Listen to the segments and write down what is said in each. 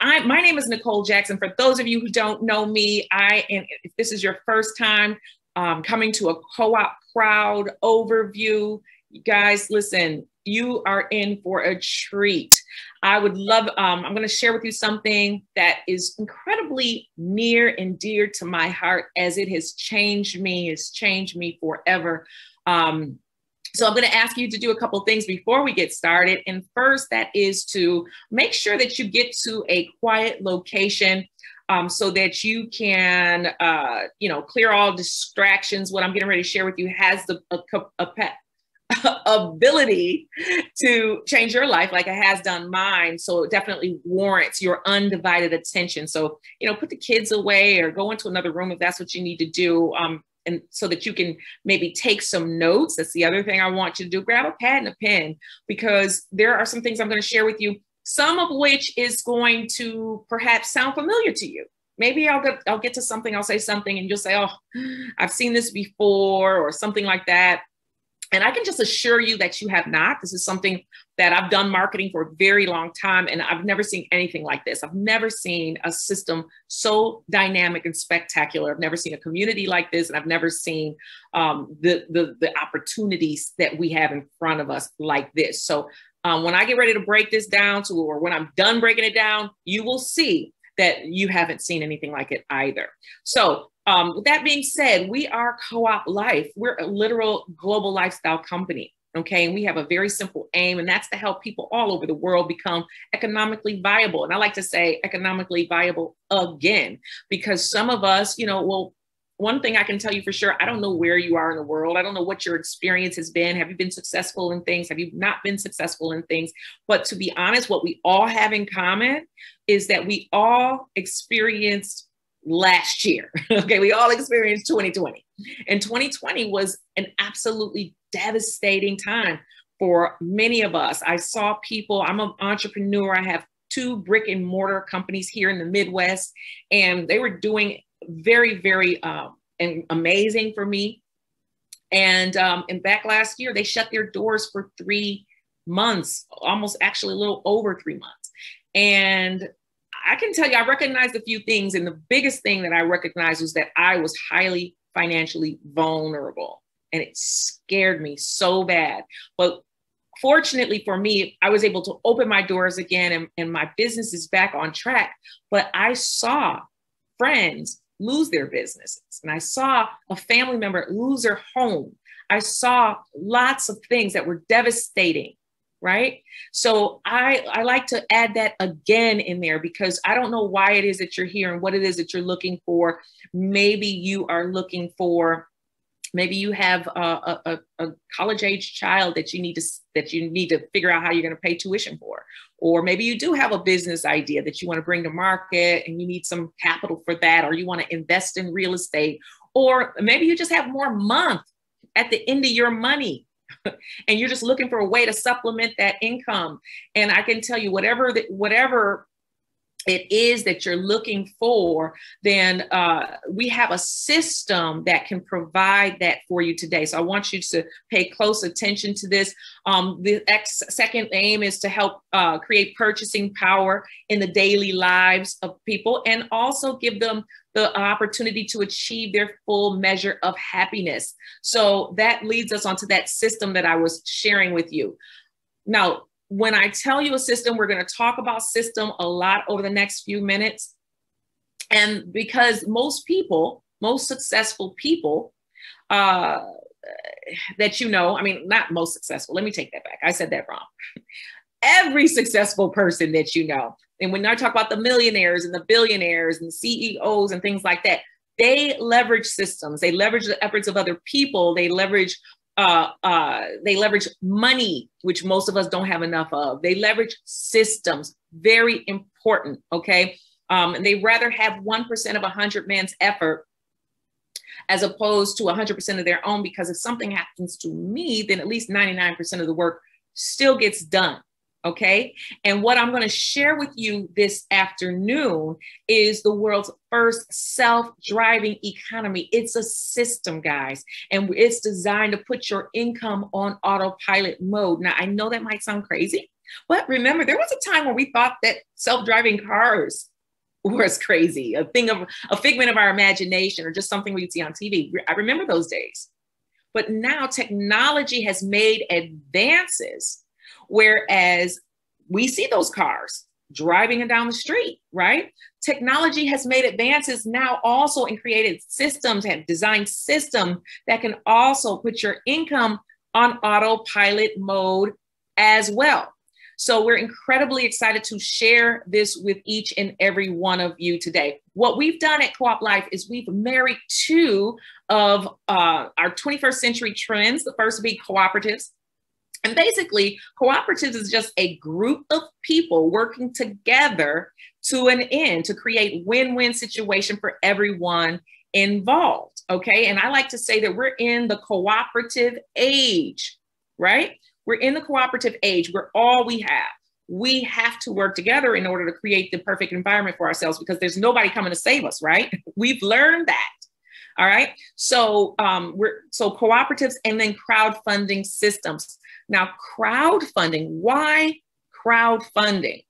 I, my name is Nicole Jackson. For those of you who don't know me, I and if this is your first time um, coming to a co-op crowd overview, you guys, listen, you are in for a treat. I would love, um, I'm going to share with you something that is incredibly near and dear to my heart as it has changed me, has changed me forever. Um, so I'm going to ask you to do a couple things before we get started. And first, that is to make sure that you get to a quiet location um, so that you can, uh, you know, clear all distractions. What I'm getting ready to share with you has the a, a, ability to change your life like it has done mine. So it definitely warrants your undivided attention. So, you know, put the kids away or go into another room if that's what you need to do. Um, and so that you can maybe take some notes. That's the other thing I want you to do. Grab a pad and a pen because there are some things I'm going to share with you, some of which is going to perhaps sound familiar to you. Maybe I'll get I'll get to something, I'll say something, and you'll say, Oh, I've seen this before, or something like that. And I can just assure you that you have not. This is something that I've done marketing for a very long time, and I've never seen anything like this. I've never seen a system so dynamic and spectacular. I've never seen a community like this, and I've never seen um, the, the, the opportunities that we have in front of us like this. So um, when I get ready to break this down to, or when I'm done breaking it down, you will see that you haven't seen anything like it either. So um, with that being said, we are Co-op Life. We're a literal global lifestyle company. Okay, and we have a very simple aim, and that's to help people all over the world become economically viable. And I like to say economically viable again, because some of us, you know, well, one thing I can tell you for sure, I don't know where you are in the world. I don't know what your experience has been. Have you been successful in things? Have you not been successful in things? But to be honest, what we all have in common is that we all experienced last year. okay, we all experienced 2020. And 2020 was an absolutely devastating time for many of us. I saw people, I'm an entrepreneur, I have two brick and mortar companies here in the Midwest, and they were doing very, very um, and amazing for me. And um, and back last year, they shut their doors for three months, almost actually a little over three months. And I can tell you, I recognized a few things. And the biggest thing that I recognized was that I was highly financially vulnerable. And it scared me so bad. But fortunately for me, I was able to open my doors again and, and my business is back on track. But I saw friends lose their businesses. And I saw a family member lose their home. I saw lots of things that were devastating right? So i i like to add that again in there because i don't know why it is that you're here and what it is that you're looking for. Maybe you are looking for maybe you have a, a, a college age child that you need to that you need to figure out how you're going to pay tuition for. Or maybe you do have a business idea that you want to bring to market and you need some capital for that or you want to invest in real estate. Or maybe you just have more month at the end of your money and you're just looking for a way to supplement that income. And i can tell you whatever that whatever it is that you're looking for, then uh, we have a system that can provide that for you today. So I want you to pay close attention to this. Um, the ex- second aim is to help uh, create purchasing power in the daily lives of people and also give them the opportunity to achieve their full measure of happiness. So that leads us onto that system that I was sharing with you. Now, when I tell you a system, we're going to talk about system a lot over the next few minutes. And because most people, most successful people uh, that you know, I mean, not most successful, let me take that back. I said that wrong. Every successful person that you know, and when I talk about the millionaires and the billionaires and CEOs and things like that, they leverage systems, they leverage the efforts of other people, they leverage uh, uh, they leverage money, which most of us don't have enough of. They leverage systems, very important. Okay. Um, and they rather have 1% of a 100 man's effort as opposed to 100% of their own, because if something happens to me, then at least 99% of the work still gets done. Okay. And what I'm going to share with you this afternoon is the world's first self driving economy. It's a system, guys, and it's designed to put your income on autopilot mode. Now, I know that might sound crazy. But remember, there was a time when we thought that self-driving cars was crazy, a thing of a figment of our imagination, or just something we'd see on TV. I remember those days. But now technology has made advances, whereas we see those cars driving down the street, right? Technology has made advances now also and created systems, have designed systems that can also put your income on autopilot mode as well. So we're incredibly excited to share this with each and every one of you today. What we've done at Co-op Life is we've married two of uh, our 21st century trends. The first being cooperatives. And basically, cooperatives is just a group of people working together to an end to create win-win situation for everyone involved. Okay. And I like to say that we're in the cooperative age, right? We're in the cooperative age where all we have. We have to work together in order to create the perfect environment for ourselves because there's nobody coming to save us, right? We've learned that. All right. So um, we're so cooperatives and then crowdfunding systems. Now, crowdfunding, why crowdfunding?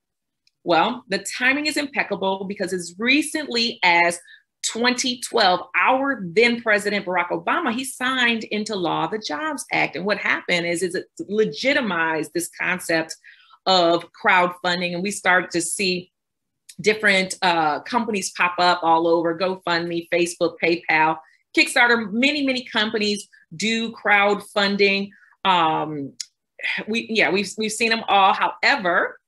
Well, the timing is impeccable because as recently as 2012, our then President Barack Obama, he signed into law the Jobs Act. And what happened is, is it legitimized this concept of crowdfunding. And we started to see different uh, companies pop up all over GoFundMe, Facebook, PayPal, Kickstarter. Many, many companies do crowdfunding. Um, we, yeah, we've, we've seen them all. However,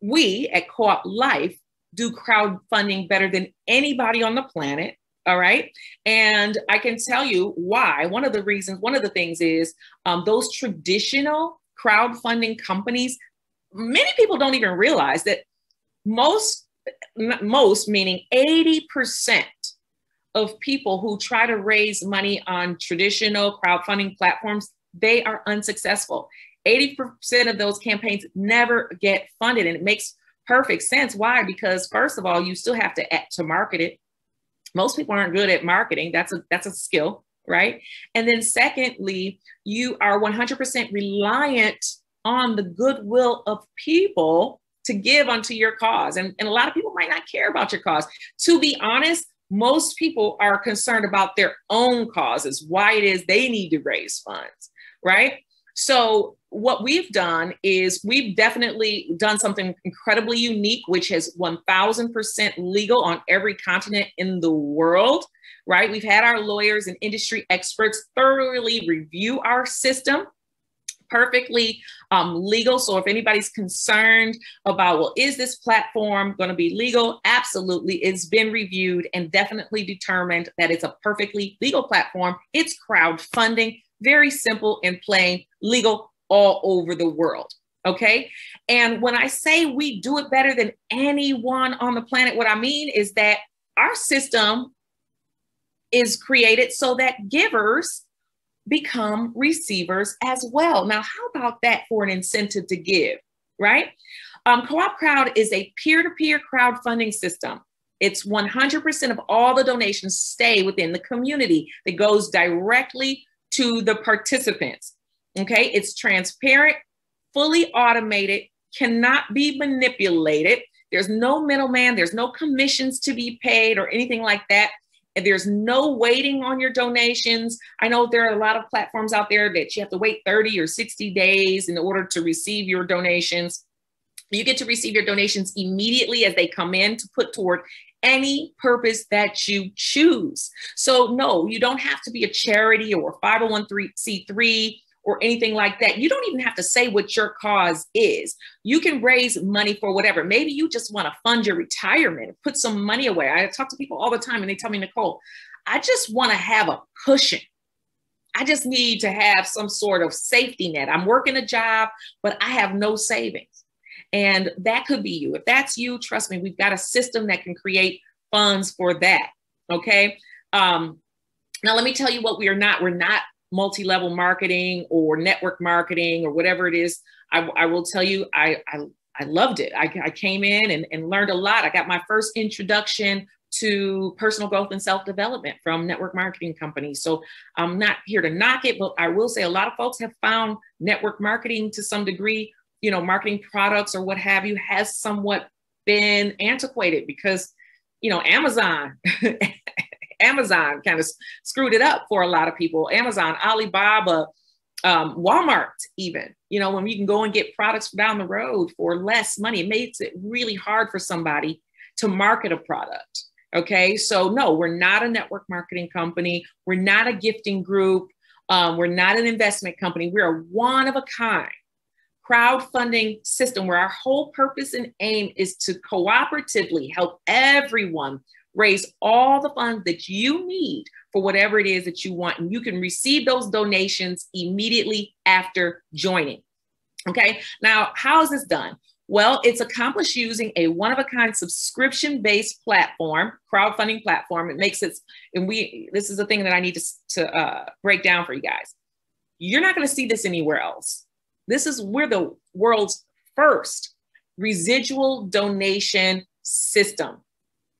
we at Co-op Life do crowdfunding better than anybody on the planet. All right. And I can tell you why. One of the reasons, one of the things is um, those traditional crowdfunding companies, many people don't even realize that most, most meaning 80% of people who try to raise money on traditional crowdfunding platforms, they are unsuccessful. 80% of those campaigns never get funded. And it makes perfect sense. Why? Because first of all, you still have to act to market it. Most people aren't good at marketing. That's a that's a skill, right? And then secondly, you are 100% reliant on the goodwill of people to give unto your cause. And, and a lot of people might not care about your cause. To be honest, most people are concerned about their own causes, why it is they need to raise funds, right? So what we've done is we've definitely done something incredibly unique, which is 1000% legal on every continent in the world, right? We've had our lawyers and industry experts thoroughly review our system perfectly um, legal. So if anybody's concerned about, well, is this platform going to be legal? Absolutely. It's been reviewed and definitely determined that it's a perfectly legal platform. It's crowdfunding, very simple and plain, legal all over the world. Okay. And when I say we do it better than anyone on the planet, what I mean is that our system is created so that givers become receivers as well. Now, how about that for an incentive to give, right? Um, Co-op Crowd is a peer-to-peer crowdfunding system. It's 100% of all the donations stay within the community that goes directly to the participants. Okay, it's transparent, fully automated, cannot be manipulated. There's no middleman, there's no commissions to be paid or anything like that. And there's no waiting on your donations. I know there are a lot of platforms out there that you have to wait 30 or 60 days in order to receive your donations. You get to receive your donations immediately as they come in to put toward any purpose that you choose. So, no, you don't have to be a charity or 501c3 or anything like that. You don't even have to say what your cause is. You can raise money for whatever. Maybe you just want to fund your retirement, put some money away. I talk to people all the time and they tell me, Nicole, I just want to have a cushion. I just need to have some sort of safety net. I'm working a job, but I have no savings. And that could be you. If that's you, trust me, we've got a system that can create funds for that. Okay. Um, now, let me tell you what we are not. We're not multi level marketing or network marketing or whatever it is. I, I will tell you, I, I, I loved it. I, I came in and, and learned a lot. I got my first introduction to personal growth and self development from network marketing companies. So I'm not here to knock it, but I will say a lot of folks have found network marketing to some degree you know, marketing products or what have you has somewhat been antiquated because, you know, Amazon, Amazon kind of screwed it up for a lot of people. Amazon, Alibaba, um, Walmart, even, you know, when you can go and get products down the road for less money, it makes it really hard for somebody to market a product. Okay. So, no, we're not a network marketing company. We're not a gifting group. Um, we're not an investment company. We're a one of a kind crowdfunding system where our whole purpose and aim is to cooperatively help everyone raise all the funds that you need for whatever it is that you want. And you can receive those donations immediately after joining. Okay, now how is this done? Well, it's accomplished using a one of a kind subscription based platform, crowdfunding platform. It makes it, and we, this is the thing that I need to, to uh, break down for you guys. You're not going to see this anywhere else. This is, we're the world's first residual donation system.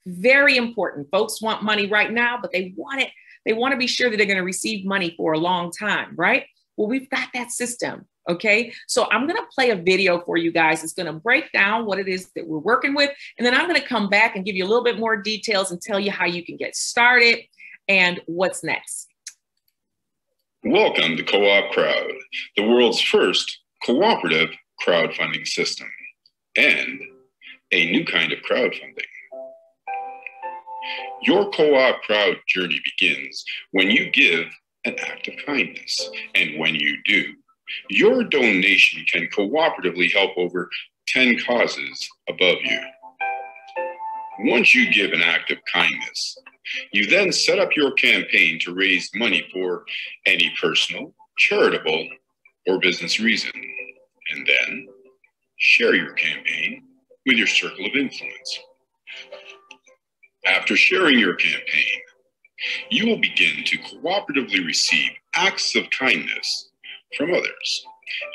Very important. Folks want money right now, but they want it. They want to be sure that they're going to receive money for a long time, right? Well, we've got that system. Okay. So I'm going to play a video for you guys. It's going to break down what it is that we're working with. And then I'm going to come back and give you a little bit more details and tell you how you can get started and what's next. Welcome to Co op Crowd, the world's first cooperative crowdfunding system and a new kind of crowdfunding. Your co op crowd journey begins when you give an act of kindness. And when you do, your donation can cooperatively help over 10 causes above you. Once you give an act of kindness, you then set up your campaign to raise money for any personal, charitable, or business reason, and then share your campaign with your circle of influence. After sharing your campaign, you will begin to cooperatively receive acts of kindness from others,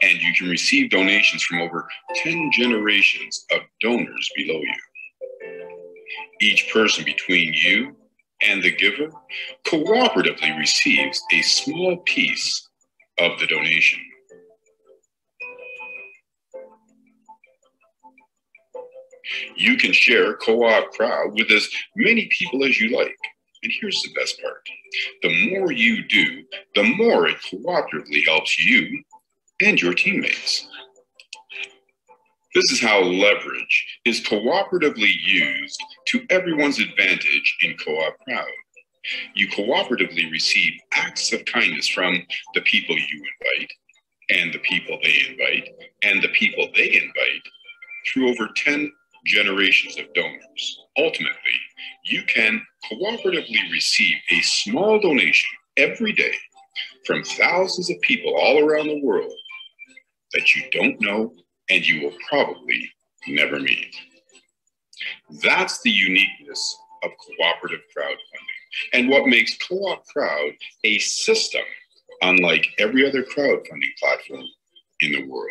and you can receive donations from over 10 generations of donors below you. Each person between you and the giver cooperatively receives a small piece of the donation. You can share co-op crowd with as many people as you like. And here's the best part. The more you do, the more it cooperatively helps you and your teammates. This is how leverage is cooperatively used to everyone's advantage in co-op crowd. You cooperatively receive acts of kindness from the people you invite and the people they invite and the people they invite through over 10 generations of donors. Ultimately, you can cooperatively receive a small donation every day from thousands of people all around the world that you don't know and you will probably never meet. That's the uniqueness of cooperative crowdfunding and what makes Co-op Crowd a system unlike every other crowdfunding platform in the world.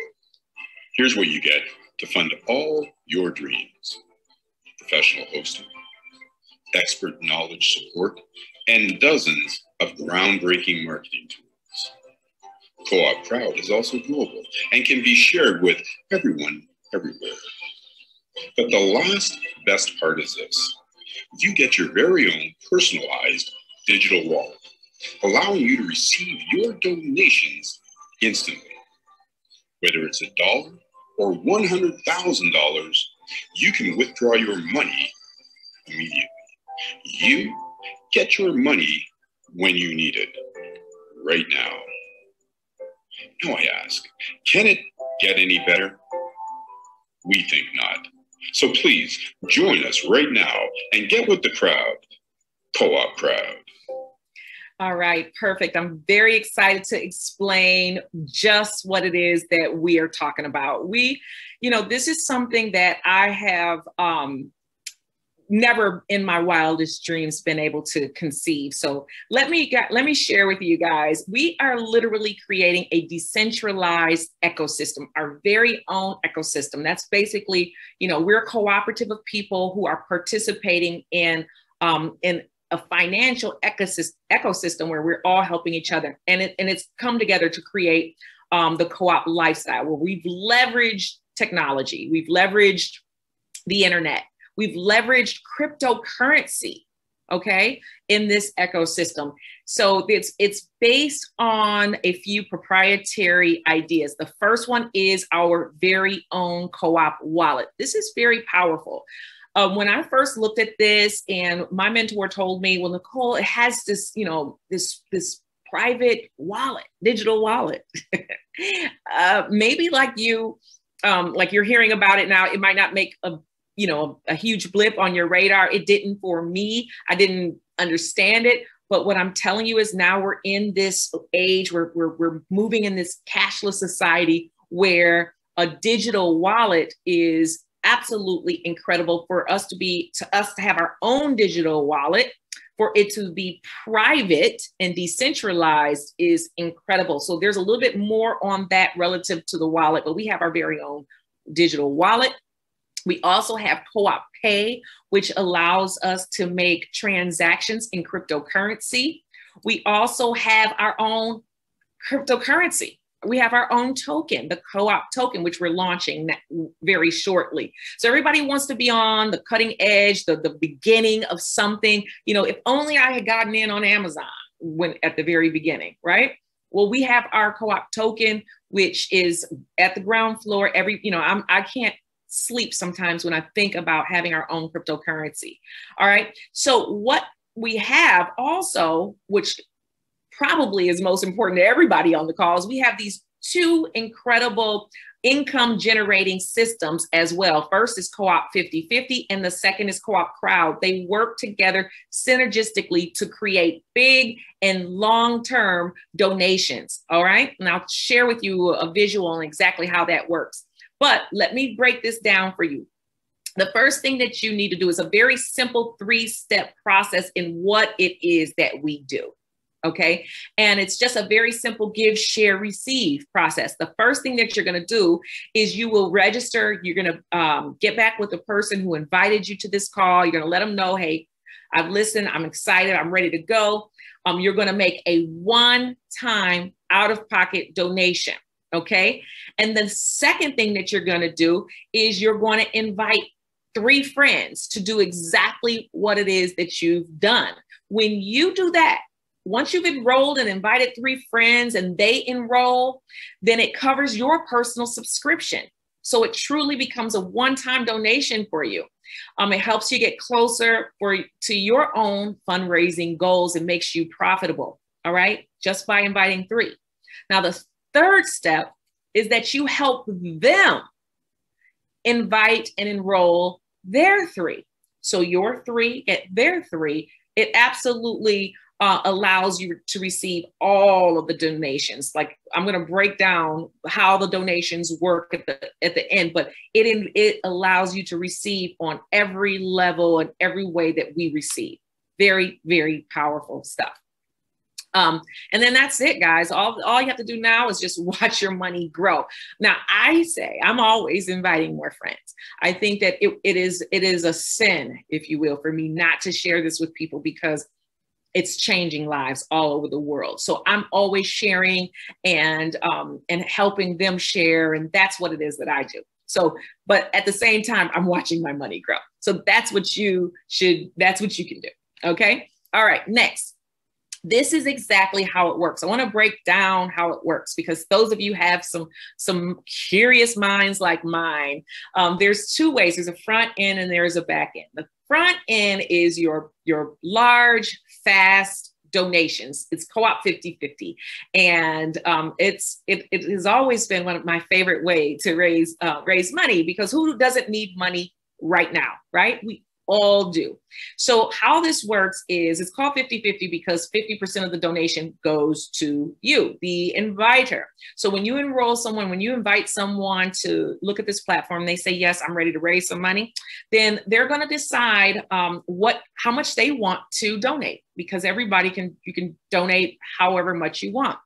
Here's what you get to fund all your dreams professional hosting, expert knowledge support, and dozens of groundbreaking marketing tools. Co op Crowd is also global and can be shared with everyone everywhere. But the last best part is this you get your very own personalized digital wallet, allowing you to receive your donations instantly. Whether it's a dollar or $100,000, you can withdraw your money immediately. You get your money when you need it, right now. Now I ask, can it get any better? We think not. So please join us right now and get with the crowd, co op crowd. All right, perfect. I'm very excited to explain just what it is that we are talking about. We, you know, this is something that I have um, never in my wildest dreams been able to conceive. So let me let me share with you guys. We are literally creating a decentralized ecosystem, our very own ecosystem. That's basically, you know, we're a cooperative of people who are participating in um, in a financial ecosystem, ecosystem where we're all helping each other. And, it, and it's come together to create um, the co-op lifestyle where we've leveraged technology, we've leveraged the internet, we've leveraged cryptocurrency, okay, in this ecosystem. So it's it's based on a few proprietary ideas. The first one is our very own co-op wallet. This is very powerful. Um, when I first looked at this, and my mentor told me, "Well, Nicole, it has this, you know, this this private wallet, digital wallet. uh, maybe like you, um, like you're hearing about it now, it might not make a you know a huge blip on your radar. It didn't for me. I didn't understand it. But what I'm telling you is now we're in this age where we're, we're moving in this cashless society where a digital wallet is absolutely incredible for us to be to us to have our own digital wallet for it to be private and decentralized is incredible. So there's a little bit more on that relative to the wallet, but we have our very own digital wallet. We also have co-op pay, which allows us to make transactions in cryptocurrency. We also have our own cryptocurrency we have our own token, the co-op token, which we're launching very shortly. So everybody wants to be on the cutting edge, the, the beginning of something. You know, if only I had gotten in on Amazon when at the very beginning, right? Well, we have our co-op token, which is at the ground floor. Every, you know, I'm I can't sleep sometimes when I think about having our own cryptocurrency. All right. So what we have also, which probably is most important to everybody on the calls, we have these two incredible income generating systems as well. First is co op 50 50, and the second is co op crowd. They work together synergistically to create big and long term donations. All right. And I'll share with you a visual on exactly how that works. But let me break this down for you. The first thing that you need to do is a very simple three step process in what it is that we do. Okay. And it's just a very simple give, share, receive process. The first thing that you're going to do is you will register. You're going to um, get back with the person who invited you to this call. You're going to let them know, hey, I've listened. I'm excited. I'm ready to go. Um, you're going to make a one time out of pocket donation. Okay. And the second thing that you're going to do is you're going to invite three friends to do exactly what it is that you've done. When you do that, once you've enrolled and invited three friends and they enroll, then it covers your personal subscription. So it truly becomes a one-time donation for you. Um, it helps you get closer for to your own fundraising goals and makes you profitable. All right, just by inviting three. Now the third step is that you help them invite and enroll their three. So your three get their three. It absolutely uh, allows you to receive all of the donations. Like I'm going to break down how the donations work at the at the end, but it it allows you to receive on every level and every way that we receive. Very very powerful stuff. Um, and then that's it, guys. All, all you have to do now is just watch your money grow. Now, I say I'm always inviting more friends. I think that it, it is it is a sin, if you will, for me not to share this with people because it's changing lives all over the world. So I'm always sharing and um, and helping them share, and that's what it is that I do. So, but at the same time, I'm watching my money grow. So that's what you should. That's what you can do. Okay. All right. Next. This is exactly how it works. I want to break down how it works because those of you have some some curious minds like mine. Um, there's two ways. There's a front end and there's a back end. The front end is your your large fast donations. It's co-op 50-50. And um, it's it, it has always been one of my favorite way to raise uh, raise money because who doesn't need money right now, right? We all do. So how this works is it's called 50-50 because 50% of the donation goes to you, the inviter. So when you enroll someone, when you invite someone to look at this platform, they say, yes, I'm ready to raise some money, then they're going to decide um, what, how much they want to donate because everybody can, you can donate however much you want.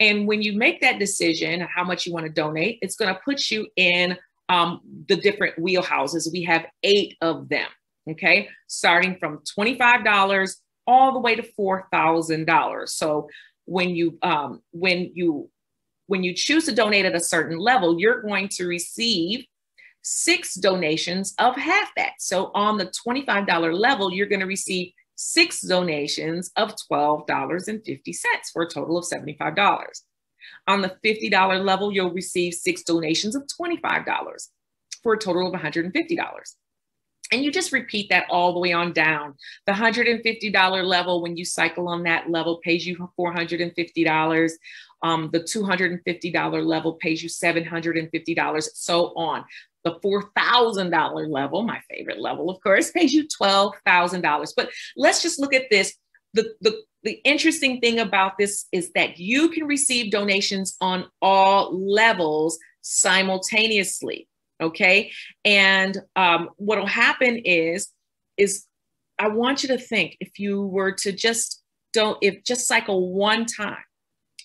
And when you make that decision, how much you want to donate, it's going to put you in um, the different wheelhouses. We have eight of them okay, starting from $25 all the way to $4,000. So when you um, when you when you choose to donate at a certain level, you're going to receive six donations of half that. So on the $25 level, you're going to receive six donations of $12.50 for a total of $75. On the $50 level, you'll receive six donations of $25 for a total of $150. And you just repeat that all the way on down. The $150 level, when you cycle on that level, pays you $450. Um, the $250 level pays you $750, so on. The $4,000 level, my favorite level, of course, pays you $12,000. But let's just look at this. The, the, the interesting thing about this is that you can receive donations on all levels simultaneously. Okay. And um, what will happen is, is I want you to think if you were to just don't, if just cycle one time,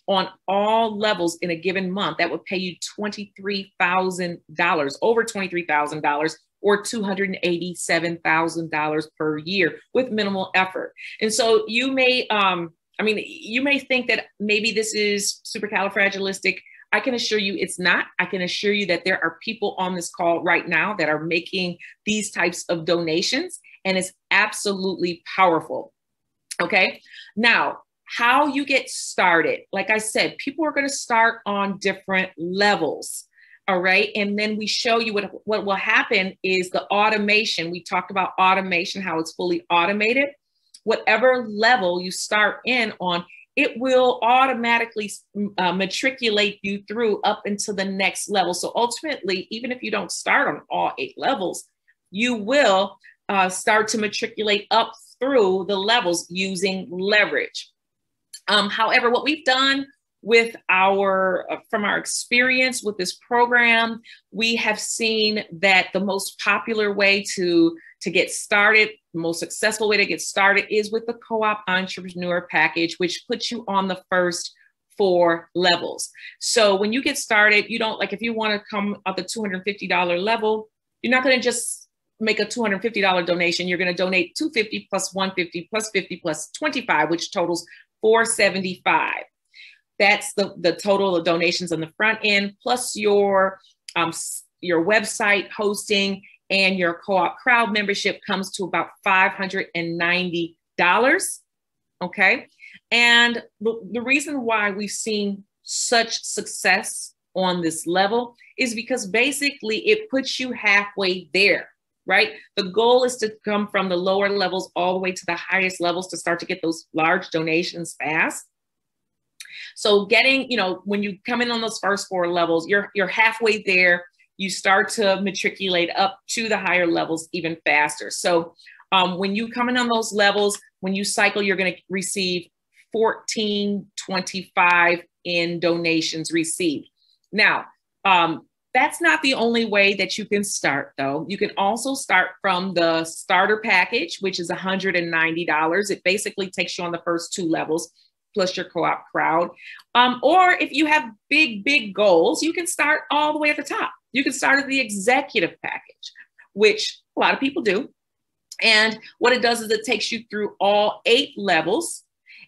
on all levels in a given month, that would pay you $23,000, over $23,000 or $287,000 per year with minimal effort. And so you may, um, I mean, you may think that maybe this is supercalifragilistic. I can assure you it's not. I can assure you that there are people on this call right now that are making these types of donations, and it's absolutely powerful. Okay. Now, how you get started. Like I said, people are going to start on different levels. All right. And then we show you what, what will happen is the automation. We talked about automation, how it's fully automated. Whatever level you start in on, it will automatically uh, matriculate you through up into the next level. So ultimately, even if you don't start on all eight levels, you will uh, start to matriculate up through the levels using leverage. Um, however, what we've done with our uh, from our experience with this program we have seen that the most popular way to to get started the most successful way to get started is with the co-op entrepreneur package which puts you on the first four levels so when you get started you don't like if you want to come at the $250 level you're not going to just make a $250 donation you're going to donate 250 plus 150 plus 50 plus 25 which totals 475. That's the, the total of donations on the front end, plus your um, your website hosting and your co-op crowd membership comes to about $590. Okay. And the, the reason why we've seen such success on this level is because basically it puts you halfway there right? The goal is to come from the lower levels all the way to the highest levels to start to get those large donations fast. So getting, you know, when you come in on those first four levels, you're you're halfway there. You start to matriculate up to the higher levels even faster. So um, when you come in on those levels, when you cycle, you're going to receive 1425 in donations received. Now, um, that's not the only way that you can start, though. You can also start from the starter package, which is $190. It basically takes you on the first two levels plus your co op crowd. Um, or if you have big, big goals, you can start all the way at the top. You can start at the executive package, which a lot of people do. And what it does is it takes you through all eight levels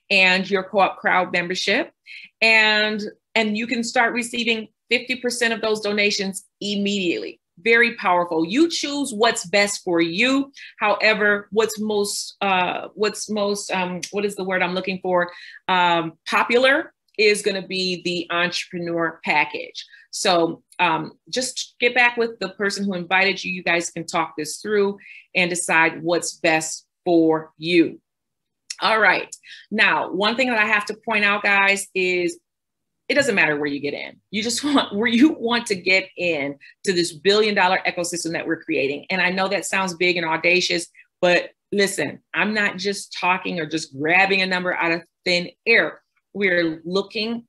and your co-op crowd membership and and you can start receiving 50% of those donations immediately. Very powerful. You choose what's best for you. However, what's most, uh, what's most, um, what is the word I'm looking for? Um, popular is going to be the entrepreneur package. So um, just get back with the person who invited you. You guys can talk this through and decide what's best for you. All right. Now, one thing that I have to point out, guys, is it doesn't matter where you get in. You just want where you want to get in to this billion dollar ecosystem that we're creating. And I know that sounds big and audacious, but listen, I'm not just talking or just grabbing a number out of thin air. We're looking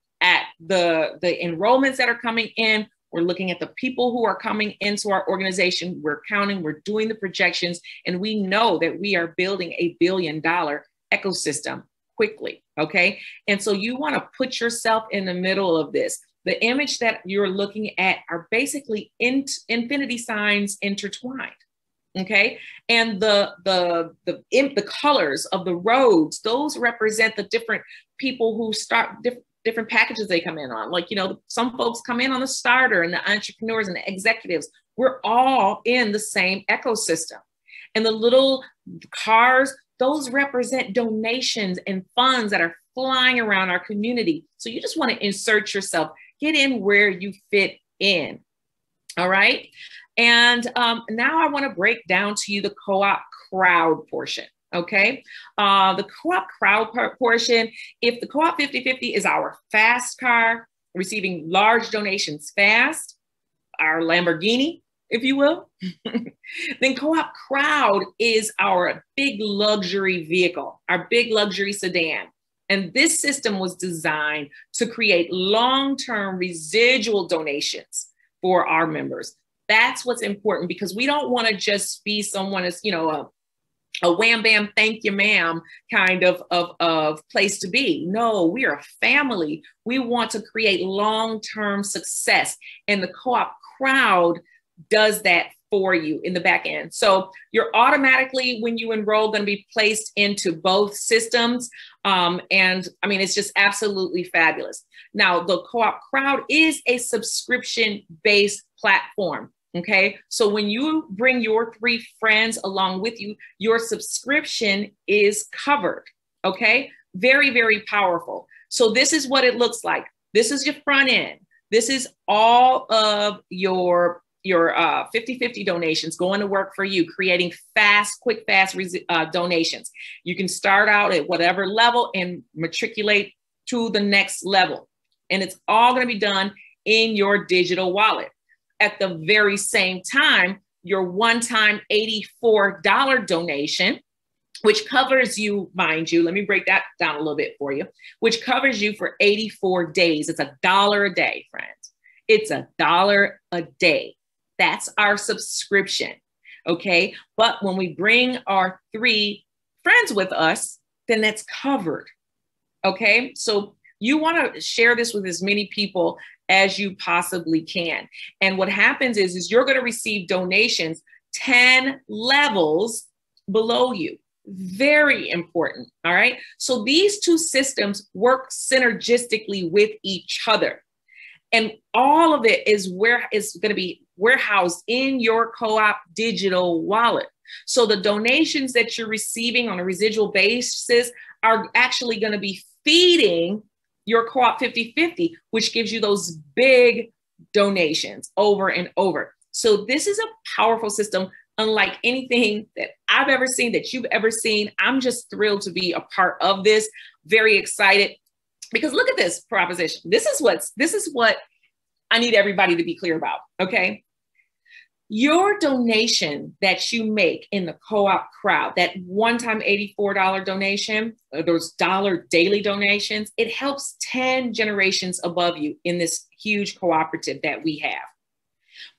the the enrollments that are coming in. We're looking at the people who are coming into our organization. We're counting, we're doing the projections, and we know that we are building a billion dollar ecosystem quickly. Okay. And so you want to put yourself in the middle of this. The image that you're looking at are basically in, infinity signs intertwined. Okay. And the the the the colors of the roads, those represent the different people who start diff- different packages they come in on. Like, you know, some folks come in on the starter and the entrepreneurs and the executives. We're all in the same ecosystem. And the little cars, those represent donations and funds that are flying around our community. So you just want to insert yourself, get in where you fit in. All right. And um, now I want to break down to you the co op crowd portion. Okay. Uh, the co op crowd portion, if the co op 50 50 is our fast car, receiving large donations fast, our Lamborghini, if you will, then co op crowd is our big luxury vehicle, our big luxury sedan. And this system was designed to create long term residual donations for our members. That's what's important because we don't want to just be someone as, you know, a, a wham bam, thank you, ma'am kind of, of, of place to be. No, we are a family. We want to create long term success. And the co op crowd does that for you in the back end. So you're automatically, when you enroll, going to be placed into both systems. Um, and I mean, it's just absolutely fabulous. Now, the co op crowd is a subscription based platform. Okay. So when you bring your three friends along with you, your subscription is covered. Okay. Very, very powerful. So this is what it looks like. This is your front end. This is all of your your uh, 50-50 donations going to work for you creating fast quick fast uh, donations you can start out at whatever level and matriculate to the next level and it's all going to be done in your digital wallet at the very same time, your one time $84 donation, which covers you, mind you, let me break that down a little bit for you, which covers you for 84 days. It's a dollar a day, friends. It's a dollar a day. That's our subscription. Okay. But when we bring our three friends with us, then that's covered. Okay. So you want to share this with as many people as you possibly can. And what happens is, is you're going to receive donations 10 levels below you. Very important. All right. So these two systems work synergistically with each other. And all of it is where is going to be warehoused in your co-op digital wallet. So the donations that you're receiving on a residual basis are actually going to be feeding your co-op 50-50, which gives you those big donations over and over. So this is a powerful system unlike anything that I've ever seen, that you've ever seen. I'm just thrilled to be a part of this, very excited. Because look at this proposition. This is what's this is what I need everybody to be clear about. Okay your donation that you make in the co-op crowd that one-time $84 donation uh, those dollar daily donations it helps 10 generations above you in this huge cooperative that we have.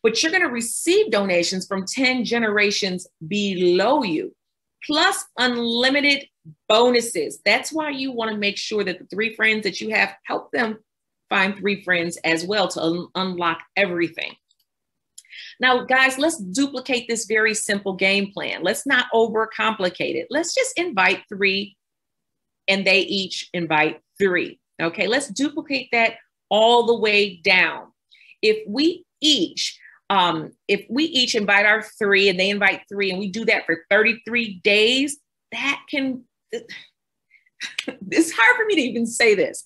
But you're going to receive donations from 10 generations below you plus unlimited bonuses. That's why you want to make sure that the three friends that you have help them find three friends as well to un- unlock everything now, guys, let's duplicate this very simple game plan. Let's not overcomplicate it. Let's just invite three and they each invite three. Okay, let's duplicate that all the way down. If we each um, if we each invite our three and they invite three and we do that for 33 days, that can, it's hard for me to even say this.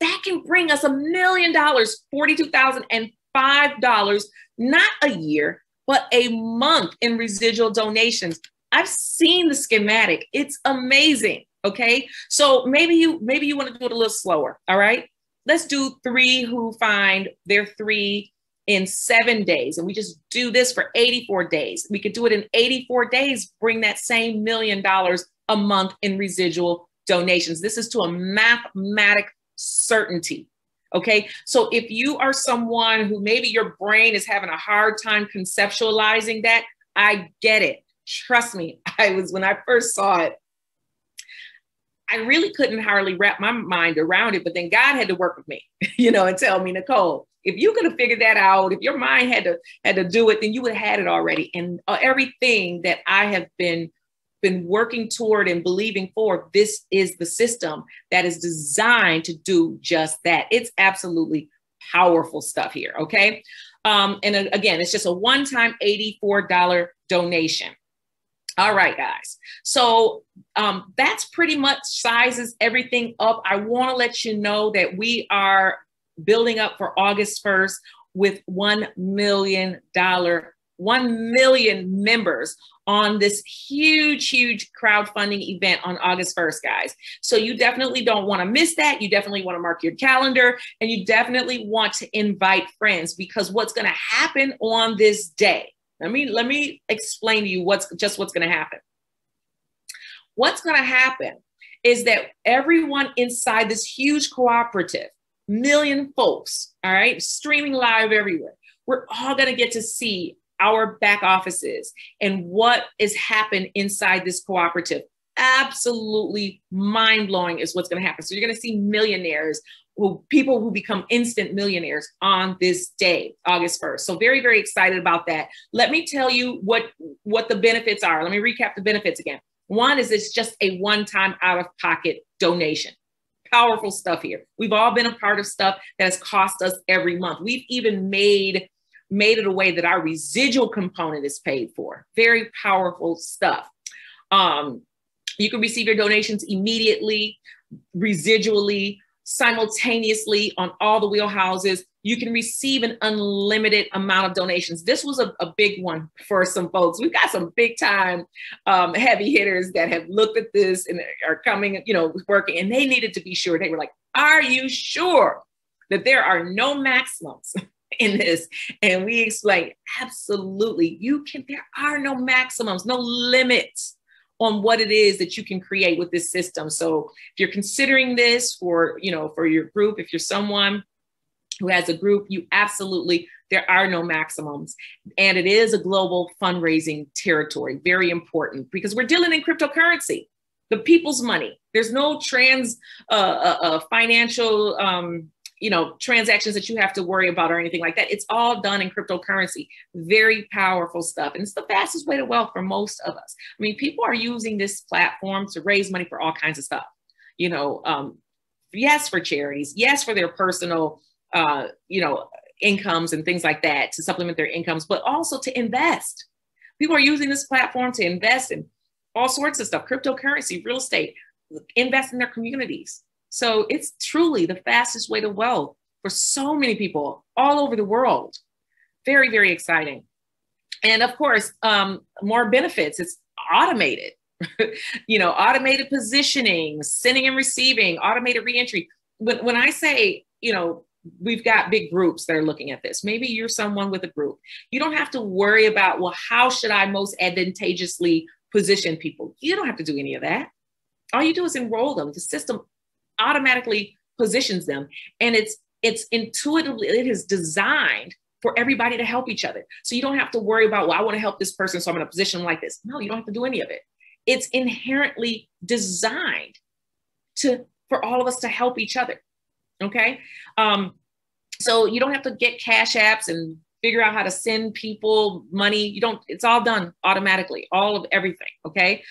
That can bring us a million dollars, $42,005 not a year, but a month in residual donations. I've seen the schematic. It's amazing. Okay. So maybe you maybe you want to do it a little slower. All right. Let's do three who find their three in seven days. And we just do this for 84 days. We could do it in 84 days, bring that same million dollars a month in residual donations. This is to a mathematic certainty. Okay. So if you are someone who maybe your brain is having a hard time conceptualizing that, I get it. Trust me. I was, when I first saw it, I really couldn't hardly wrap my mind around it. But then God had to work with me, you know, and tell me, Nicole, if you could have figured that out, if your mind had to had to do it, then you would have had it already. And uh, everything that I have been been working toward and believing for, this is the system that is designed to do just that. It's absolutely powerful stuff here. Okay. Um, and again, it's just a one time $84 donation. All right, guys. So um, that's pretty much sizes everything up. I want to let you know that we are building up for August 1st with $1 million, 1 million members on this huge, huge crowdfunding event on August 1st, guys. So you definitely don't want to miss that. You definitely want to mark your calendar and you definitely want to invite friends because what's going to happen on this day let me let me explain to you what's just what's going to happen. What's going to happen is that everyone inside this huge cooperative, million folks, all right, streaming live everywhere, we're all going to get to see our back offices and what is happening inside this cooperative. Absolutely mind blowing is what's going to happen. So you're going to see millionaires who people who become instant millionaires on this day, August 1st. So very, very excited about that. Let me tell you what, what the benefits are. Let me recap the benefits again. One is it's just a one-time out-of-pocket donation. Powerful stuff here. We've all been a part of stuff that has cost us every month. We've even made made it a way that our residual component is paid for. Very powerful stuff. Um, you can receive your donations immediately, residually, simultaneously on all the wheelhouses. You can receive an unlimited amount of donations. This was a, a big one for some folks. We've got some big time um, heavy hitters that have looked at this and are coming, you know, working, and they needed to be sure. They were like, Are you sure that there are no maximums? in this and we explain absolutely you can there are no maximums no limits on what it is that you can create with this system. So if you're considering this for, you know, for your group, if you're someone who has a group, you absolutely, there are no maximums. And it is a global fundraising territory, very important because we're dealing in cryptocurrency, the people's money. There's no trans uh, uh, uh financial um, you know transactions that you have to worry about or anything like that. It's all done in cryptocurrency. Very powerful stuff. And it's the fastest way to wealth for most of us. I mean people are using this platform to raise money for all kinds of stuff you know um, yes for charities yes for their personal uh, you know incomes and things like that to supplement their incomes but also to invest. People are using this platform to invest in all sorts of stuff cryptocurrency real estate invest in their communities so it's truly the fastest way to wealth for so many people all over the world. Very, very exciting. And of course, um, more benefits. It's automated, you know, automated positioning, sending and receiving, automated reentry. When, when I say, you know, we've got big groups that are looking at this. Maybe you're someone with a group. You don't have to worry about, well, how should I most advantageously position people? You don't have to do any of that. All you do is enroll them. The system automatically positions them. And it's it's intuitively it is designed for everybody to help each other. So you don't have to worry about well i want to help this person so i'm in a position like this. No you don't have to do any of it. It's inherently designed to for all of us to help each other okay? Um so you don't have to get cash apps and figure out how to send people money. You don't it's all done automatically all of everything okay?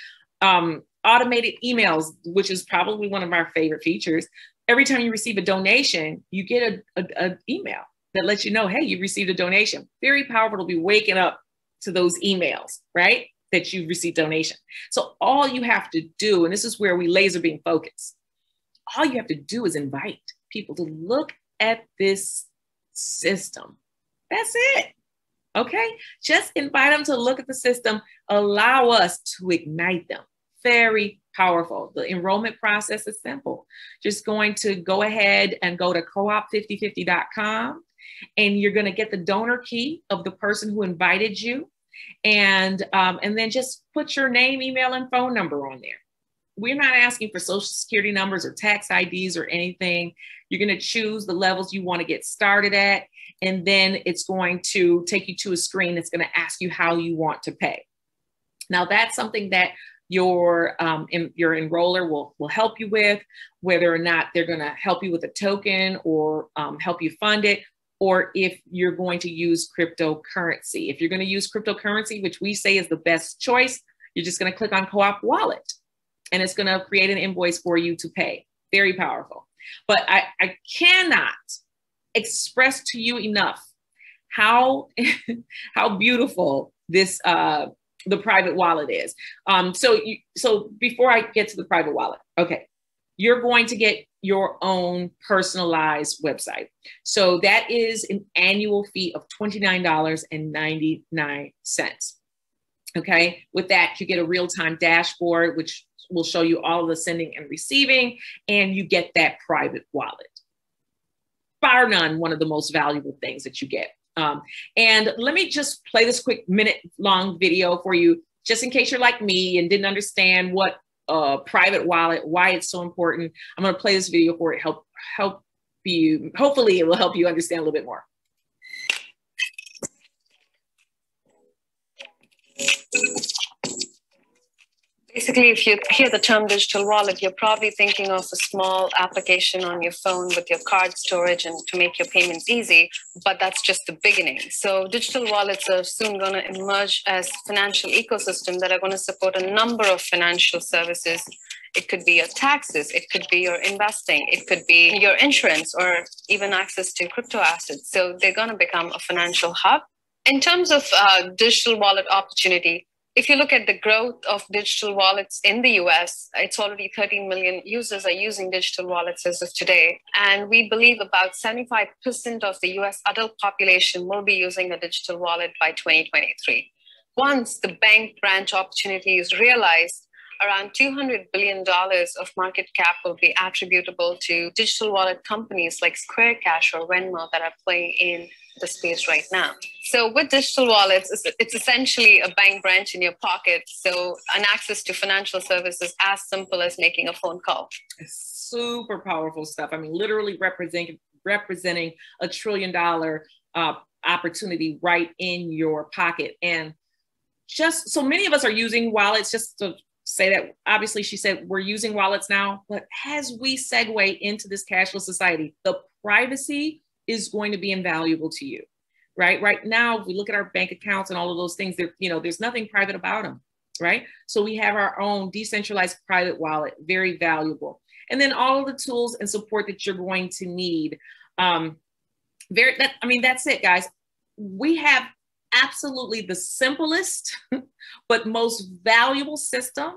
Um automated emails, which is probably one of our favorite features. Every time you receive a donation, you get a, a, a email that lets you know, hey, you received a donation. Very powerful to be waking up to those emails, right? That you received donation. So all you have to do, and this is where we laser beam focus, all you have to do is invite people to look at this system. That's it. Okay. Just invite them to look at the system, allow us to ignite them very powerful. The enrollment process is simple. Just going to go ahead and go to coop5050.com and you're going to get the donor key of the person who invited you. And, um, and then just put your name, email, and phone number on there. We're not asking for social security numbers or tax IDs or anything. You're going to choose the levels you want to get started at. And then it's going to take you to a screen that's going to ask you how you want to pay. Now, that's something that your um, in, your enroller will will help you with whether or not they're going to help you with a token or um, help you fund it or if you're going to use cryptocurrency if you're going to use cryptocurrency which we say is the best choice You're just going to click on co-op wallet and it's going to create an invoice for you to pay. Very powerful. But I, I cannot express to you enough how how beautiful this uh, the private wallet is. Um, so you, so before I get to the private wallet, okay, you're going to get your own personalized website. So that is an annual fee of $29.99. Okay, with that, you get a real time dashboard, which will show you all the sending and receiving, and you get that private wallet. Bar none, one of the most valuable things that you get. Um, and let me just play this quick minute long video for you, just in case you're like me and didn't understand what a private wallet, why it's so important. I'm going to play this video for it, help help you. Hopefully, it will help you understand a little bit more. Basically, if you hear the term digital wallet, you're probably thinking of a small application on your phone with your card storage and to make your payments easy, but that's just the beginning. So digital wallets are soon going to emerge as financial ecosystem that are going to support a number of financial services. It could be your taxes, it could be your investing, it could be your insurance or even access to crypto assets. So they're going to become a financial hub. In terms of uh, digital wallet opportunity, if you look at the growth of digital wallets in the US, it's already 13 million users are using digital wallets as of today. And we believe about 75% of the US adult population will be using a digital wallet by 2023. Once the bank branch opportunity is realized, around $200 billion of market cap will be attributable to digital wallet companies like Square Cash or Venmo that are playing in the space right now. So with digital wallets, it's essentially a bank branch in your pocket. So an access to financial services as simple as making a phone call. It's Super powerful stuff. I mean, literally representing representing a trillion dollar uh, opportunity right in your pocket. And just so many of us are using wallets just to say that obviously she said we're using wallets now, but as we segue into this cashless society, the privacy is going to be invaluable to you, right? Right now, if we look at our bank accounts and all of those things, there, you know, there's nothing private about them, right? So we have our own decentralized private wallet, very valuable. And then all of the tools and support that you're going to need. Um, very, that, I mean, that's it, guys. We have absolutely the simplest, but most valuable system.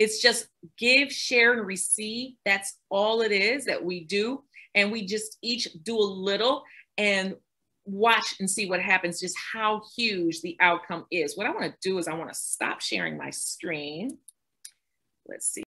It's just give, share, and receive. That's all it is that we do and we just each do a little and watch and see what happens, just how huge the outcome is. What I want to do is I want to stop sharing my screen. Let's see.